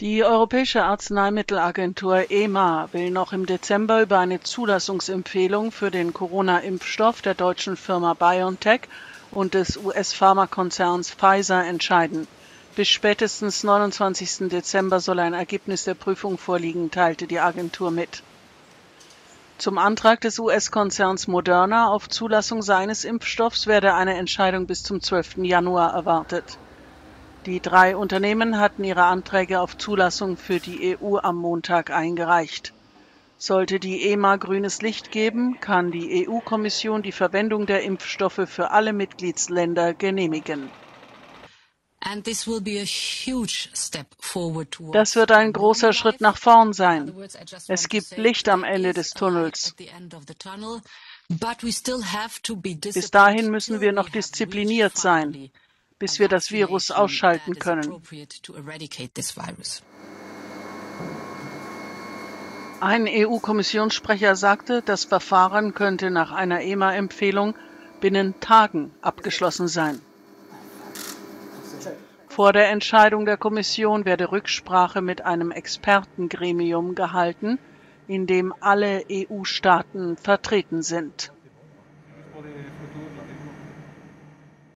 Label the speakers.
Speaker 1: Die Europäische Arzneimittelagentur EMA will noch im Dezember über eine Zulassungsempfehlung für den Corona-Impfstoff der deutschen Firma BioNTech und des US-Pharmakonzerns Pfizer entscheiden. Bis spätestens 29. Dezember soll ein Ergebnis der Prüfung vorliegen, teilte die Agentur mit. Zum Antrag des US-Konzerns Moderna auf Zulassung seines Impfstoffs werde eine Entscheidung bis zum 12. Januar erwartet. Die drei Unternehmen hatten ihre Anträge auf Zulassung für die EU am Montag eingereicht. Sollte die EMA grünes Licht geben, kann die EU-Kommission die Verwendung der Impfstoffe für alle Mitgliedsländer genehmigen. Das wird ein großer Schritt nach vorn sein. Es gibt Licht am Ende des Tunnels. Bis dahin müssen wir noch diszipliniert sein bis wir das Virus ausschalten können. Ein EU-Kommissionssprecher sagte, das Verfahren könnte nach einer EMA-Empfehlung binnen Tagen abgeschlossen sein. Vor der Entscheidung der Kommission werde Rücksprache mit einem Expertengremium gehalten, in dem alle EU-Staaten vertreten sind.